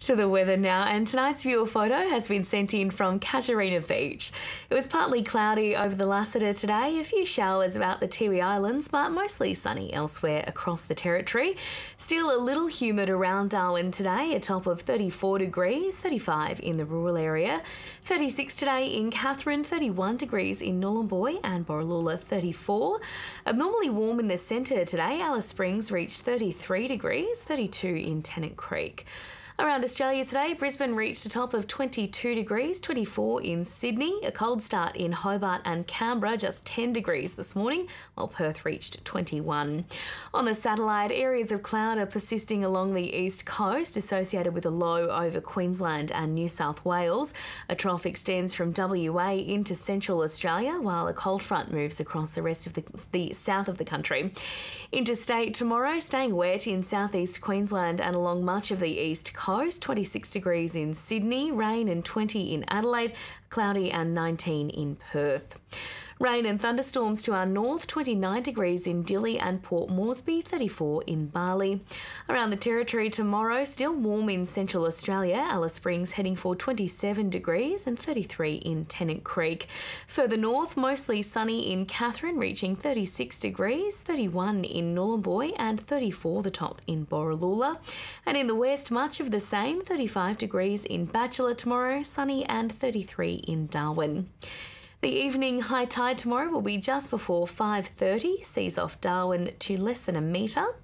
To the weather now, and tonight's viewer photo has been sent in from Casuarina Beach. It was partly cloudy over the Lassiter today, a few showers about the Tiwi Islands, but mostly sunny elsewhere across the territory. Still a little humid around Darwin today, a top of 34 degrees, 35 in the rural area, 36 today in Katherine, 31 degrees in Nhulunbuy and Borroloola, 34. Abnormally warm in the centre today, Alice Springs reached 33 degrees, 32 in Tennant Creek. Around Australia today, Brisbane reached a top of 22 degrees, 24 in Sydney, a cold start in Hobart and Canberra, just 10 degrees this morning, while Perth reached 21. On the satellite, areas of cloud are persisting along the east coast, associated with a low over Queensland and New South Wales. A trough extends from WA into central Australia, while a cold front moves across the rest of the, the south of the country. Interstate tomorrow, staying wet in southeast Queensland and along much of the east coast coast, 26 degrees in Sydney, rain and 20 in Adelaide, cloudy and 19 in Perth. Rain and thunderstorms to our north, 29 degrees in Dili and Port Moresby, 34 in Bali. Around the territory tomorrow, still warm in central Australia, Alice Springs heading for 27 degrees and 33 in Tennant Creek. Further north, mostly sunny in Katherine, reaching 36 degrees, 31 in Nhulunbuy and 34 the top in Borroloola. And in the west, much of the same, 35 degrees in Batchelor tomorrow, sunny and 33 in Darwin. The evening high tide tomorrow will be just before 5:30, seas off Darwin to less than a metre.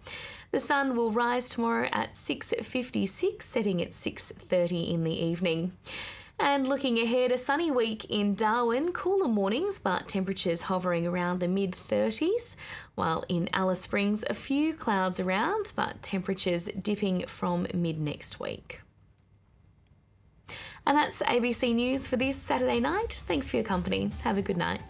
The sun will rise tomorrow at 6:56, setting at 6:30 in the evening. And looking ahead, a sunny week in Darwin, cooler mornings, but temperatures hovering around the mid 30s, while in Alice Springs, a few clouds around, but temperatures dipping from mid next week. And that's ABC News for this Saturday night. Thanks for your company. Have a good night.